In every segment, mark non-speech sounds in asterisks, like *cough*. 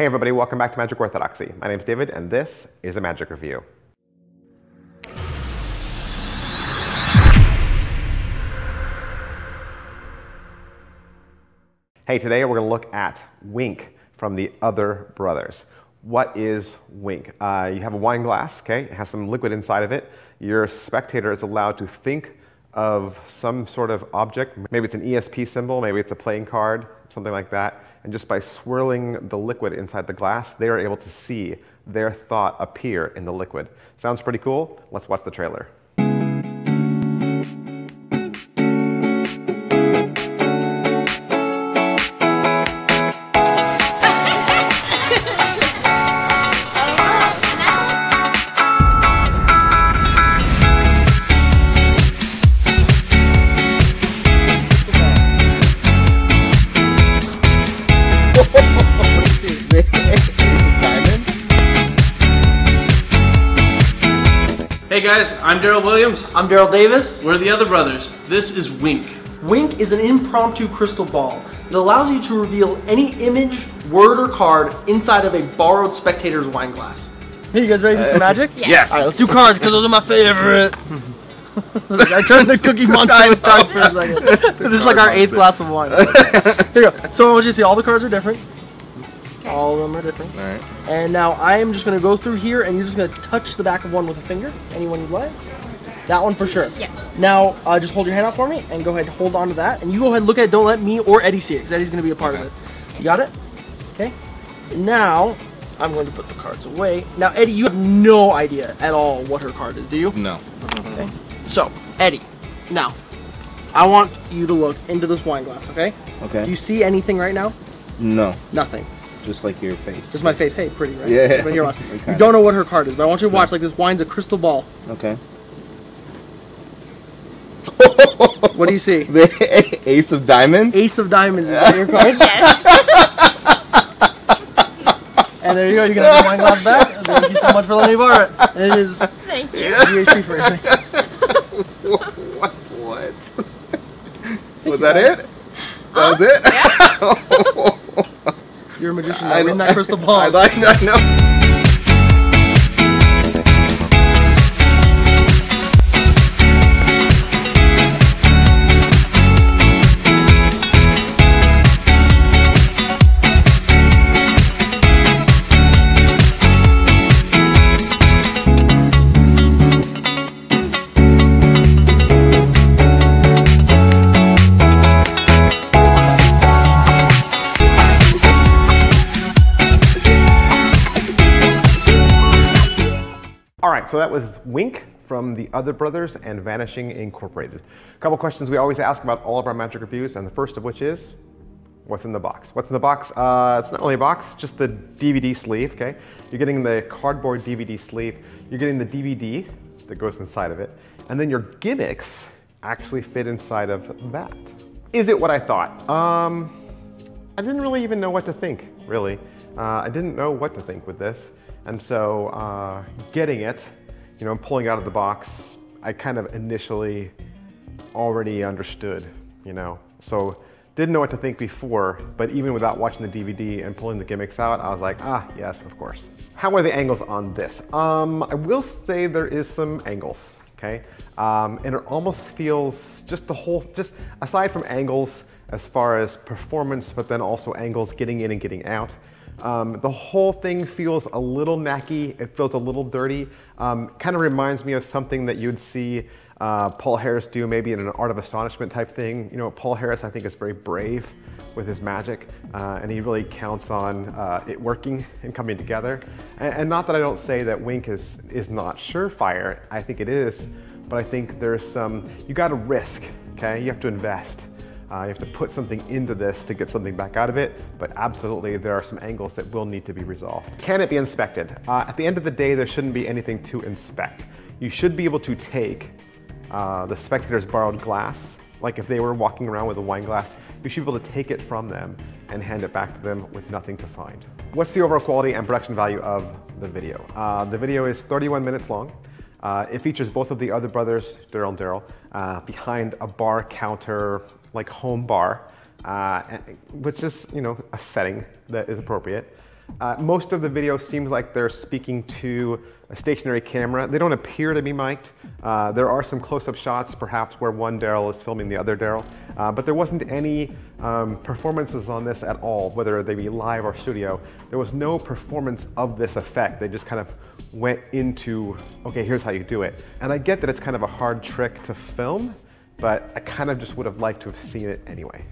Hey everybody, welcome back to Magic Orthodoxy. My name is David and this is a Magic Review. Hey, today we're going to look at Wink from the Other Brothers. What is Wink? Uh, you have a wine glass, okay? It has some liquid inside of it. Your spectator is allowed to think of some sort of object. Maybe it's an ESP symbol, maybe it's a playing card, something like that. And just by swirling the liquid inside the glass, they are able to see their thought appear in the liquid. Sounds pretty cool? Let's watch the trailer. Hey guys, I'm Daryl Williams. I'm Daryl Davis. We're the other brothers. This is Wink. Wink is an impromptu crystal ball. It allows you to reveal any image, word, or card inside of a borrowed spectator's wine glass. Hey, you guys ready to do some uh, magic? Yes. All right, let's do cards because those are my favorite. *laughs* I turned the Cookie *laughs* Monster with cards *laughs* for a second. this is like our eighth glass of wine. Here you go. So I want you to see all the cards are different. All of them are different. All right. And now I am just going to go through here and you're just going to touch the back of one with a finger. Anyone you'd like. That one for sure. Yes. Now, uh, just hold your hand out for me and go ahead and hold on to that. And you go ahead and look at it. Don't let me or Eddie see it because Eddie's going to be a part of it. You got it? Okay. Now, I'm going to put the cards away. Now, Eddie, you have no idea at all what her card is, do you? No. Okay. So, Eddie, now, I want you to look into this wine glass, okay? Okay. Do you see anything right now? No. Nothing. Just like your face. This is my face. Hey, pretty, right? Yeah. But here, watch. *laughs* You don't know what her card is, but I want you to watch like this wine's a crystal ball. Okay. *laughs* What do you see? *laughs* The ace of diamonds. Ace of diamonds is that your card? Yes. And there you go. You got your wine glass back. Thank you so much for letting me borrow it. And it is Thank you. GHP for everything. what? What? Was that it? That was it? Uh, You're a magician. I. Win that crystal *laughs* ball. I like. I know. So that was Wink from the Other Brothers and Vanishing Incorporated. A couple questions we always ask about all of our magic reviews, and the first of which is, what's in the box? What's in the box? Uh, it's not really a box, just the DVD sleeve, okay? You're getting the cardboard DVD sleeve, you're getting the DVD that goes inside of it, and then your gimmicks actually fit inside of that. Is it what I thought? Um, I didn't really even know what to think, really. Uh, I didn't know what to think with this. And so uh, getting it, you know, I'm pulling out of the box, I kind of initially already understood, you know. So didn't know what to think before, but even without watching the DVD and pulling the gimmicks out, I was like, ah, yes, of course. How are the angles on this? Um, I will say there is some angles, okay? Um, and it almost feels just the whole, just aside from angles as far as performance, but then also angles getting in and getting out. Um, the whole thing feels a little knacky. It feels a little dirty. Um, kind of reminds me of something that you'd see uh, Paul Harris do maybe in an Art of Astonishment type thing. You know, Paul Harris I think is very brave with his magic, uh, and he really counts on uh, it working *laughs* and coming together. And, and not that I don't say that Wink is is not surefire. I think it is, but I think there's some you got to risk. Okay, you have to invest. Uh, you have to put something into this to get something back out of it, but absolutely there are some angles that will need to be resolved. Can it be inspected? Uh, at the end of the day, there shouldn't be anything to inspect. You should be able to take uh, the spectator's borrowed glass, like if they were walking around with a wine glass, you should be able to take it from them and hand it back to them with nothing to find. What's the overall quality and production value of the video? Uh, the video is 31 minutes long. Uh, it features both of the other brothers, Daryl and Daryl, uh, behind a bar counter, like home bar, uh, which is, you know, a setting that is appropriate. Uh, most of the video seems like they're speaking to a stationary camera. They don't appear to be mic'd. Uh, there are some close-up shots, perhaps where one Daryl is filming the other Daryl, uh, but there wasn't any um, performances on this at all, whether they be live or studio. There was no performance of this effect. They just kind of went into, okay, here's how you do it. And I get that it's kind of a hard trick to film, but I kind of just would have liked to have seen it anyway.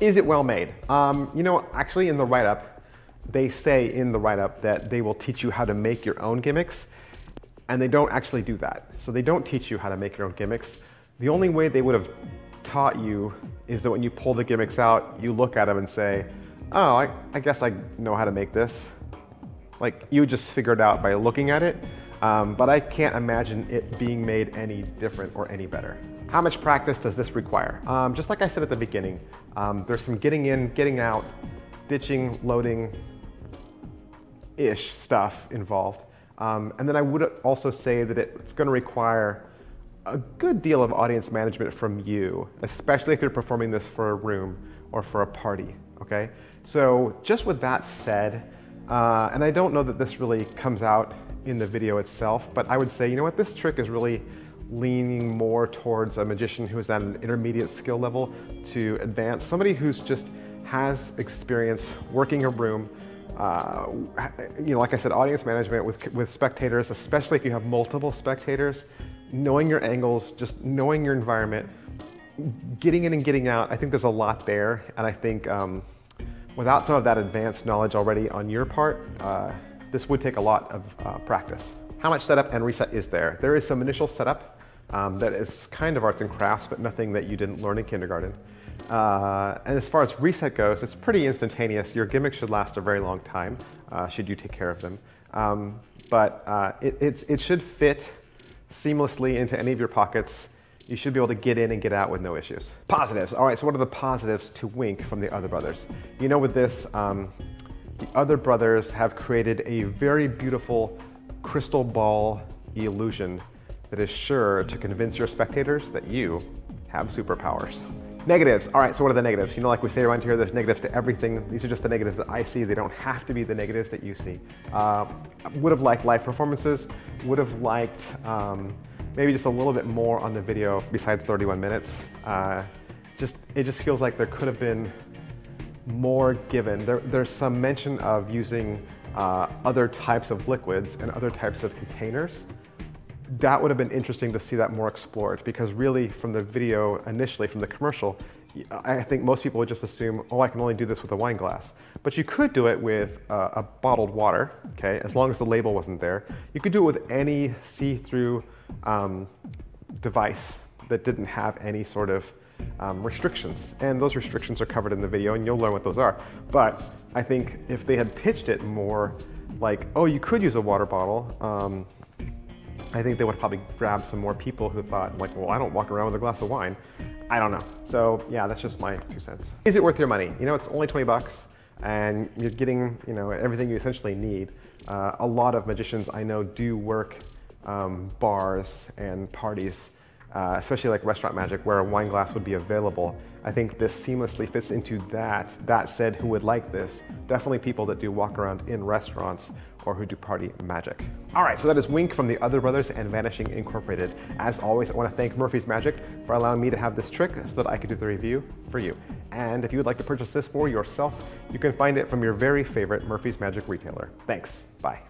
Is it well made? Um, you know, actually in the write-up, they say in the write-up that they will teach you how to make your own gimmicks, and they don't actually do that. So they don't teach you how to make your own gimmicks. The only way they would have taught you is that when you pull the gimmicks out, you look at them and say, oh, I, I guess I know how to make this. Like you just figure it out by looking at it, um, but I can't imagine it being made any different or any better. How much practice does this require? Um, just like I said at the beginning, um, there's some getting in, getting out, ditching, loading, ish stuff involved. Um, and then I would also say that it's going to require a good deal of audience management from you, especially if you're performing this for a room or for a party, okay? So just with that said, uh, and I don't know that this really comes out in the video itself, but I would say, you know what, this trick is really leaning more towards a magician who's at an intermediate skill level to advance, somebody who's just has experience working a room, uh, you know, like I said, audience management with, with spectators, especially if you have multiple spectators, knowing your angles, just knowing your environment, getting in and getting out, I think there's a lot there. And I think um, without some of that advanced knowledge already on your part, uh, this would take a lot of uh, practice. How much setup and reset is there? There is some initial setup um, that is kind of arts and crafts, but nothing that you didn't learn in kindergarten. Uh, and as far as reset goes, it's pretty instantaneous. Your gimmicks should last a very long time, uh, should you take care of them. Um, but uh, it, it, it, should fit seamlessly into any of your pockets. You should be able to get in and get out with no issues. Positives. All right, so what are the positives to Wink from the other brothers? You know, with this, um, the other brothers have created a very beautiful crystal ball illusion that is sure to convince your spectators that you have superpowers. Negatives. All right, so what are the negatives? You know, like we say around here, there's negatives to everything. These are just the negatives that I see. They don't have to be the negatives that you see. Uh, would have liked live performances. Would have liked um, maybe just a little bit more on the video besides 31 minutes. Uh, just It just feels like there could have been more given. There, there's some mention of using uh, other types of liquids and other types of containers that would have been interesting to see that more explored because really from the video initially, from the commercial, I think most people would just assume, oh, I can only do this with a wine glass. But you could do it with uh, a bottled water, okay, as long as the label wasn't there. You could do it with any see-through um, device that didn't have any sort of um, restrictions. And those restrictions are covered in the video and you'll learn what those are. But I think if they had pitched it more like, oh, you could use a water bottle, um, I think they would probably grab some more people who thought like, well, I don't walk around with a glass of wine. I don't know. So yeah, that's just my two cents. Is it worth your money? You know, it's only 20 bucks and you're getting, you know, everything you essentially need. Uh, a lot of magicians I know do work um, bars and parties uh, especially like restaurant magic where a wine glass would be available. I think this seamlessly fits into that. That said, who would like this? Definitely people that do walk around in restaurants or who do party magic. All right, so that is Wink from the Other Brothers and Vanishing Incorporated. As always, I want to thank Murphy's Magic for allowing me to have this trick so that I could do the review for you. And if you would like to purchase this for yourself, you can find it from your very favorite Murphy's Magic retailer. Thanks, bye.